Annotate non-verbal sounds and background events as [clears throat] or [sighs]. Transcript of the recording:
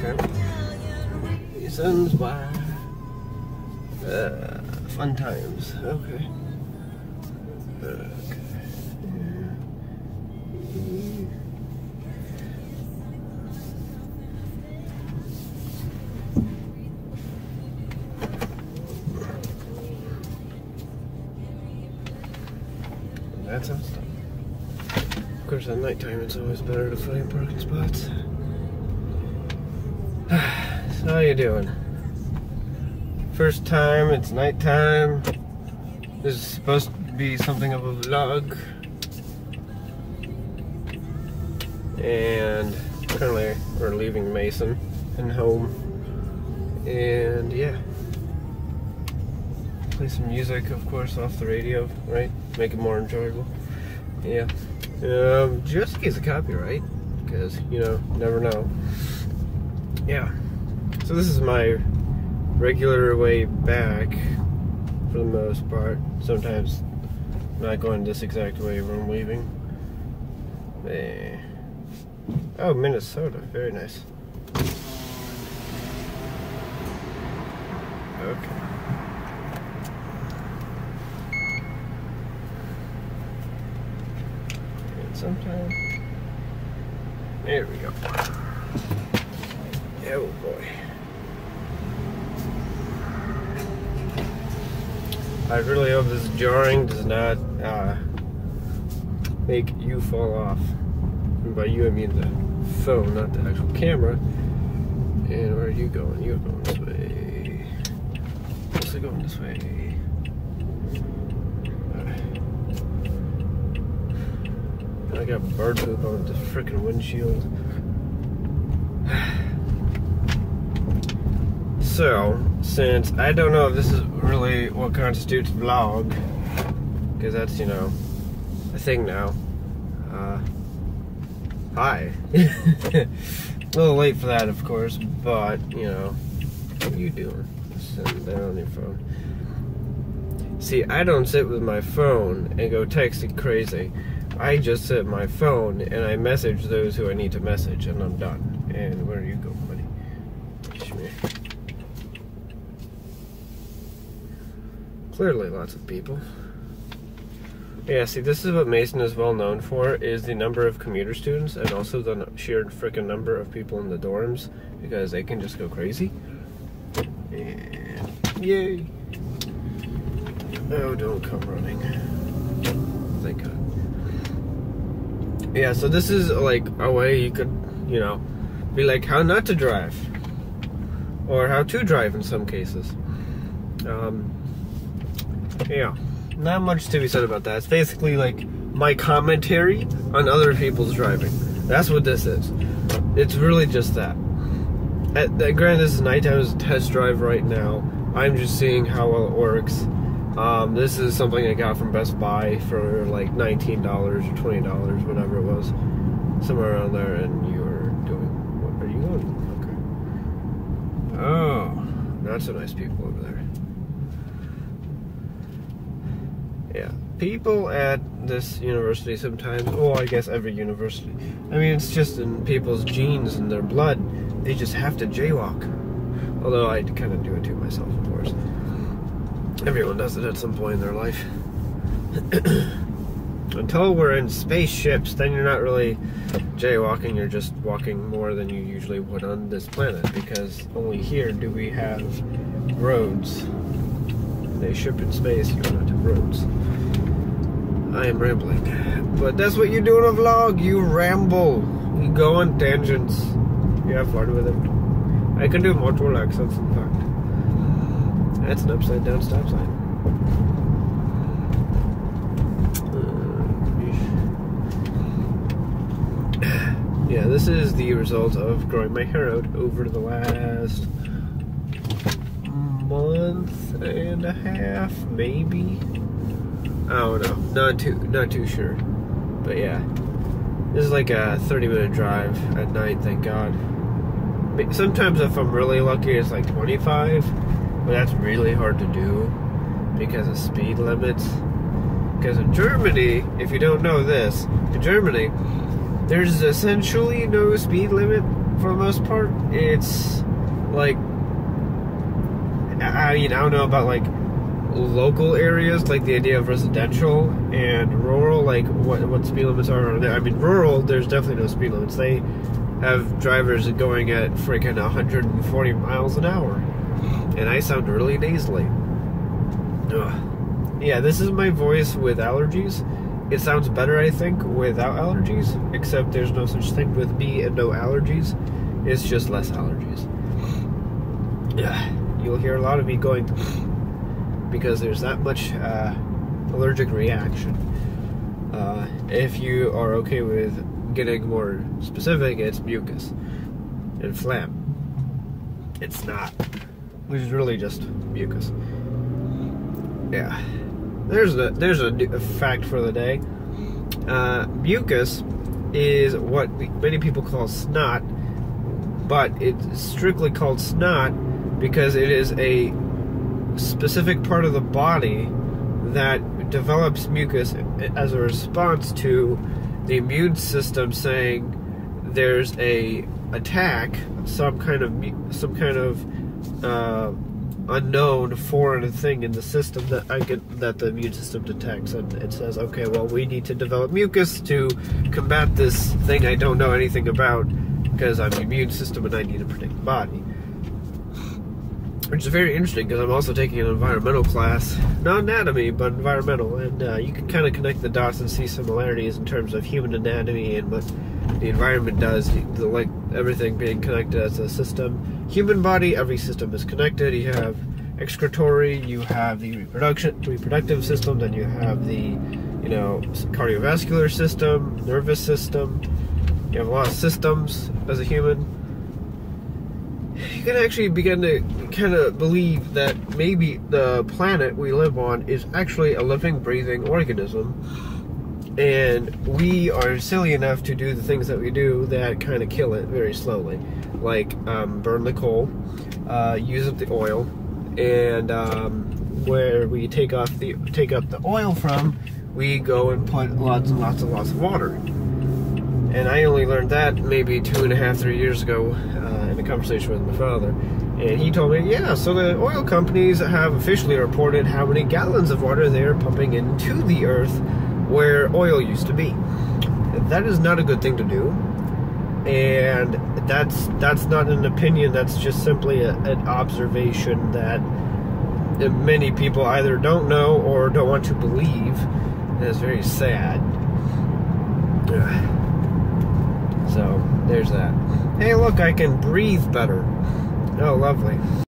Okay. Reasons why. Uh, fun times. Okay. Okay. That's stuff. Of course, at nighttime, it's always better to find parking spots. How you doing? First time, it's nighttime. This is supposed to be something of a vlog. And currently, we're leaving Mason and home. And yeah. Play some music, of course, off the radio, right? Make it more enjoyable. Yeah. Um, just in case of copyright, because, you know, never know. Yeah. So this is my regular way back for the most part. Sometimes not going this exact way when I'm leaving. Eh. Oh, Minnesota. Very nice. Okay. And. There we go. Oh boy. I really hope this jarring does not uh, make you fall off. And by you, I mean the phone, not the actual camera. And where are you going? You're going this way. Also going this way. I got bird poop on the freaking windshield. So, since I don't know if this is really what constitutes vlog, because that's, you know, a thing now. Uh, hi. [laughs] a little late for that, of course, but, you know, what you doing? Sitting on your phone. See, I don't sit with my phone and go texting crazy. I just sit my phone and I message those who I need to message, and I'm done. And where are you going, buddy? Clearly, lots of people. Yeah, see, this is what Mason is well known for: is the number of commuter students and also the sheer freaking number of people in the dorms because they can just go crazy. And yay! Oh, don't come running. Thank God. Yeah, so this is like a way you could, you know, be like how not to drive, or how to drive in some cases. Um, yeah, not much to be said about that. It's basically like my commentary on other people's driving. That's what this is. It's really just that. At, granted, this is nighttime. It's a test drive right now. I'm just seeing how well it works. Um, this is something I got from Best Buy for like $19 or $20, whatever it was. Somewhere around there, and you are doing. What are you doing? Okay. Oh, not so nice people over there. Yeah. People at this university sometimes, well, I guess every university, I mean, it's just in people's genes and their blood. They just have to jaywalk. Although I kind of do it too myself, of course. Everyone does it at some point in their life. [clears throat] Until we're in spaceships, then you're not really jaywalking, you're just walking more than you usually would on this planet because only here do we have roads. A ship in space, you don't have roads. I am rambling. But that's what you do in a vlog, you ramble. You go on tangents. You have fun with it. I can do multiple accents, in fact. That's an upside down stop sign. Uh, [sighs] yeah, this is the result of growing my hair out over the last month and a half, maybe. I don't know. Not too not too sure. But yeah. This is like a 30 minute drive at night, thank God. Sometimes if I'm really lucky it's like 25, but that's really hard to do because of speed limits. Because in Germany, if you don't know this, in Germany, there's essentially no speed limit for the most part. It's like I mean I don't know about like local areas, like the idea of residential and rural, like what what speed limits are there. I mean, rural, there's definitely no speed limits. They have drivers going at freaking 140 miles an hour, and I sound really nasally. Ugh. Yeah, this is my voice with allergies. It sounds better, I think, without allergies, except there's no such thing with me and no allergies. It's just less allergies. Yeah, you'll hear a lot of me going because there's that much uh, allergic reaction. Uh, if you are okay with getting more specific, it's mucus and phlegm. It's not, which is really just mucus. Yeah, there's a there's a, a fact for the day. Uh, mucus is what many people call snot, but it's strictly called snot because it is a specific part of the body that develops mucus as a response to the immune system saying there's a attack, some kind of some kind of uh, unknown foreign thing in the system that I get that the immune system detects, and it says, okay, well, we need to develop mucus to combat this thing I don't know anything about because I'm the immune system and I need to protect the body which is very interesting because I'm also taking an environmental class, not anatomy, but environmental, and uh, you can kind of connect the dots and see similarities in terms of human anatomy and what the environment does, the, like everything being connected as a system. Human body, every system is connected. You have excretory, you have the reproduction, reproductive system, then you have the, you know, cardiovascular system, nervous system. You have a lot of systems as a human you can actually begin to kind of believe that maybe the planet we live on is actually a living, breathing organism. And we are silly enough to do the things that we do that kind of kill it very slowly. Like um, burn the coal, uh, use up the oil, and um, where we take off the take up the oil from, we go and put lots and lots and lots of water. And I only learned that maybe two and a half, three years ago uh, in a conversation with my father. And he told me, yeah, so the oil companies have officially reported how many gallons of water they are pumping into the earth where oil used to be. That is not a good thing to do. And that's that's not an opinion, that's just simply a, an observation that many people either don't know or don't want to believe. And it's very sad. [sighs] So, there's that. Hey, look, I can breathe better. Oh, lovely.